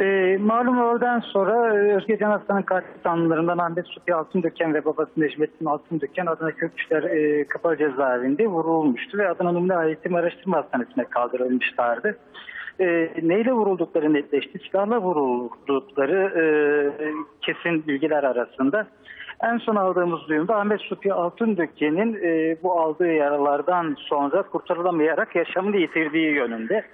Ee, malum oradan sonra e, Özge Can Aslan'ın katil sanılarından Ahmet Supi Altındöken ve babası Necmettin Altındöken Adana Kökçüler e, Kapalı Cezaevinde vurulmuştu ve Adana Numune Eğitim Araştırma Hastanesi'ne kaldırılmışlardı. E, neyle vuruldukları netleşti. Silahla vuruldukları e, kesin bilgiler arasında. En son aldığımız duyumda Ahmet Supi Altındöken'in e, bu aldığı yaralardan sonra kurtarılamayarak yaşamını yitirdiği yönünde.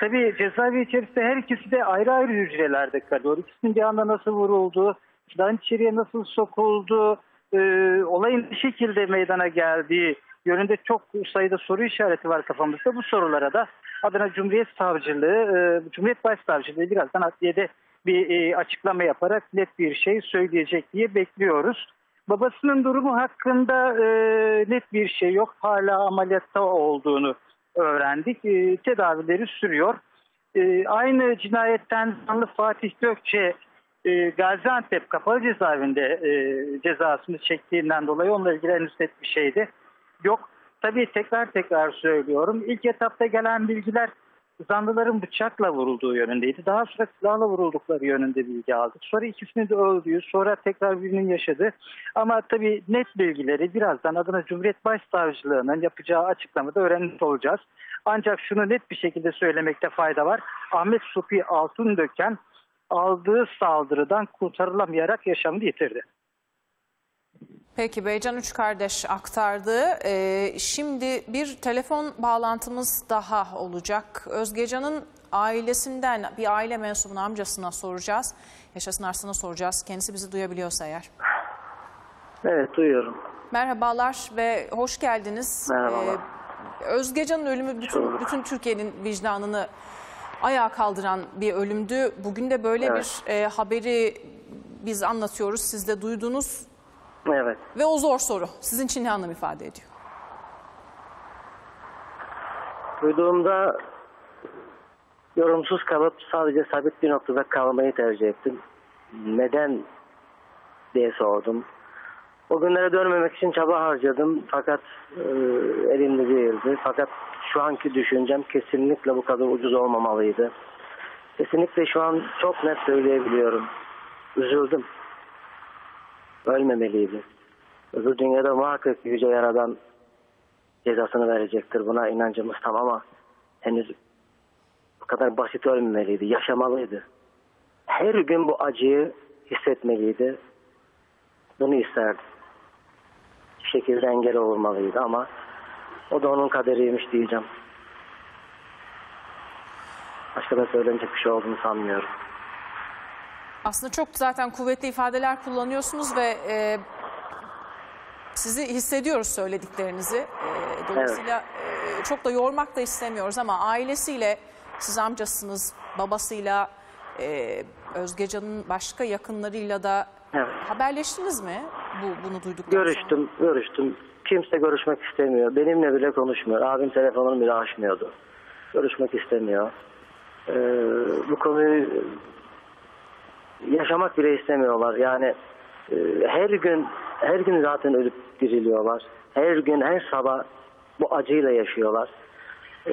Tabii cezaevi içerisinde her ikisi de ayrı ayrı hücrelerde kalıyor. İkisinin bir anda nasıl vuruldu, silahın içeriye nasıl sokuldu, e, olayın ne şekilde meydana geldiği yönünde çok sayıda soru işareti var kafamızda. Bu sorulara da Adana Cumhuriyet Savcılığı, e, Cumhuriyet Başsavcılığı birazdan adliyede bir e, açıklama yaparak net bir şey söyleyecek diye bekliyoruz. Babasının durumu hakkında e, net bir şey yok. Hala ameliyatta olduğunu öğrendik. E, tedavileri sürüyor. E, aynı cinayetten sanlı Fatih Gökçe e, Gaziantep kapalı cezaevinde e, cezasını çektiğinden dolayı onunla ilgili henüz net bir şeydi. Yok. Tabii tekrar tekrar söylüyorum. İlk etapta gelen bilgiler zanlıların bıçakla vurulduğu yönündeydi. Daha sonra silahla vuruldukları yönünde bilgi aldık. Sonra ikisini de öldüğü, sonra tekrar birinin yaşadı. Ama tabii net bilgileri birazdan Adana Cumhuriyet Başsavcılığı'nın yapacağı açıklamada öğrenmiş olacağız. Ancak şunu net bir şekilde söylemekte fayda var. Ahmet Supi Altındöken aldığı saldırıdan kurtarılamayarak yaşamını yitirdi. Peki Beycan Üç Kardeş aktardı. Ee, şimdi bir telefon bağlantımız daha olacak. Özgecan'ın ailesinden bir aile mensubunun amcasına soracağız. Yaşasın Arslan'a soracağız. Kendisi bizi duyabiliyorsa eğer. Evet duyuyorum. Merhabalar ve hoş geldiniz. Merhabalar. Ee, Özgecan'ın ölümü bütün, bütün Türkiye'nin vicdanını ayağa kaldıran bir ölümdü. Bugün de böyle Evet. bir e, haberi biz anlatıyoruz. Siz de duydunuz. Evet. Ve o zor soru sizin için ne anlam ifade ediyor? Duyduğumda yorumsuz kalıp sadece sabit bir noktada kalmayı tercih ettim. Neden diye sordum. O günlere dönmemek için çaba harcadım fakat e, elimde değildi. Fakat şu anki düşüncem kesinlikle bu kadar ucuz olmamalıydı. Kesinlikle şu an çok net söyleyebiliyorum. Üzüldüm. Ölmemeliydi. Öbür dünyada muhakkak yüce yaradan cezasını verecektir. Buna inancımız tam ama henüz bu kadar basit ölmemeliydi. Yaşamalıydı. Her gün bu acıyı hissetmeliydi. Bunu isterdi. Bir şekilde engel olmalıydı ama o da onun kaderiymiş diyeceğim. Başka da söylenecek bir şey olduğunu sanmıyorum. Aslında çok zaten kuvvetli ifadeler kullanıyorsunuz ve e, sizi hissediyoruz söylediklerinizi. E, dolayısıyla e, çok da yormak da istemiyoruz ama ailesiyle siz amcasınız, babasıyla e, Özgecan'ın başka yakınlarıyla da Evet. haberleştiniz mi bu bunu duyduktan sonra? Görüştüm, görüştüm. Kimse görüşmek istemiyor. Benimle bile konuşmuyor. Abim telefonunu bile açmıyordu. Görüşmek istemiyor. Ee, bu konuyu yaşamak bile istemiyorlar. Yani e, her gün her gün zaten ölüp diriliyorlar. Her gün her sabah bu acıyla yaşıyorlar. E,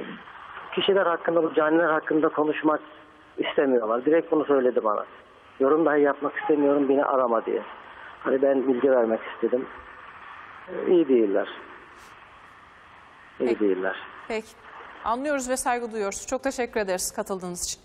Kişiler hakkında, bu caniler hakkında konuşmak istemiyorlar. Direkt bunu söyledi bana. Yorum dahi yapmak istemiyorum beni arama diye. Hani ben bilgi vermek istedim. Ee, İyi değiller. İyi Peki. değiller. Peki. Anlıyoruz ve saygı duyuyoruz. Çok teşekkür ederiz katıldığınız için.